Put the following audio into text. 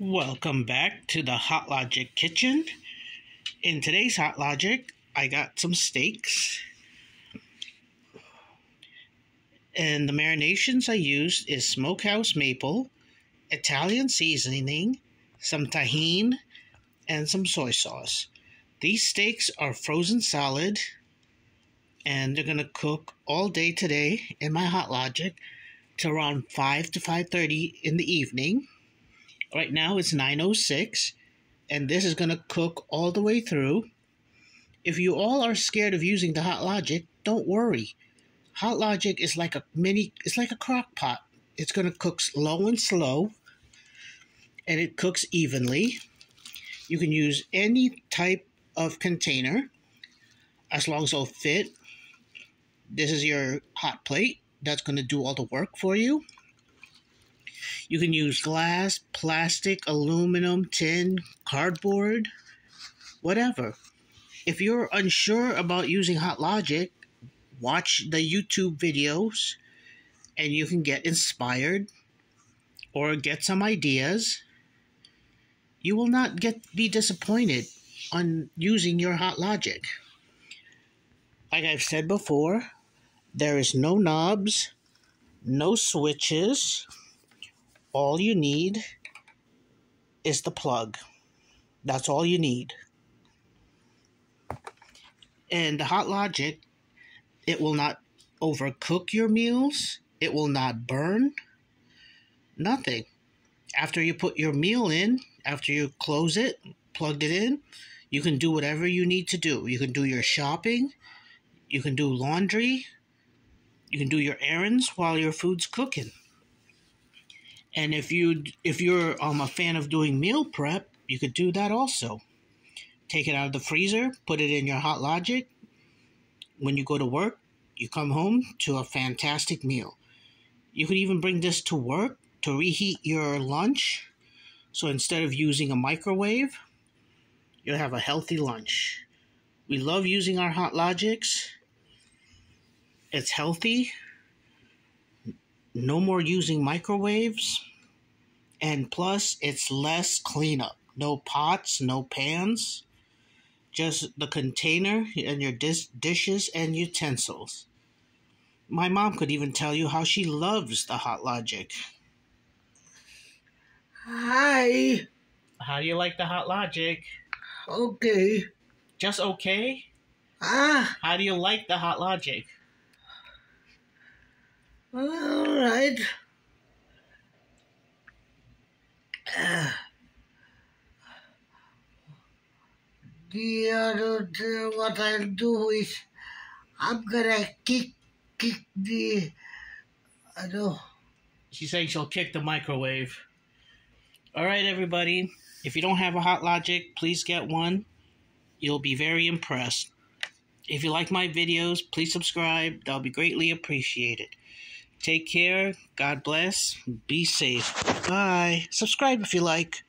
Welcome back to the Hot Logic Kitchen. In today's Hot Logic, I got some steaks. And the marinations I used is smokehouse maple, Italian seasoning, some Tajín, and some soy sauce. These steaks are frozen solid and they're going to cook all day today in my Hot Logic to around 5 to 5.30 in the evening. Right now it's 9.06 and this is going to cook all the way through. If you all are scared of using the Hot Logic, don't worry. Hot Logic is like a mini, it's like a crock pot. It's going to cook low and slow and it cooks evenly. You can use any type of container as long as it'll fit. This is your hot plate that's going to do all the work for you. You can use glass, plastic, aluminum, tin, cardboard, whatever. If you're unsure about using Hot Logic, watch the YouTube videos and you can get inspired or get some ideas. You will not get be disappointed on using your Hot Logic. Like I've said before, there is no knobs, no switches. All you need is the plug. That's all you need. And the Hot Logic, it will not overcook your meals. It will not burn. Nothing. After you put your meal in, after you close it, plugged it in, you can do whatever you need to do. You can do your shopping, you can do laundry, you can do your errands while your food's cooking. And if you if you're um, a fan of doing meal prep, you could do that also. Take it out of the freezer, put it in your hot logic. When you go to work, you come home to a fantastic meal. You could even bring this to work to reheat your lunch. So instead of using a microwave, you'll have a healthy lunch. We love using our hot logics it's healthy. No more using microwaves. And plus, it's less cleanup. No pots, no pans. Just the container and your dis- dishes and utensils. My mom could even tell you how she loves the Hot Logic. Hi. How do you like the Hot Logic? Okay. Just okay? Ah. How do you like the Hot Logic? All right. Uh, the other what I'll do is I'm gonna kick kick the I know. She's saying she'll kick the microwave. All right, everybody. If you don't have a Hot Logic, please get one. You'll be very impressed. If you like my videos, please subscribe. That'll be greatly appreciated. Take care. God bless. Be safe. Bye. Subscribe if you like.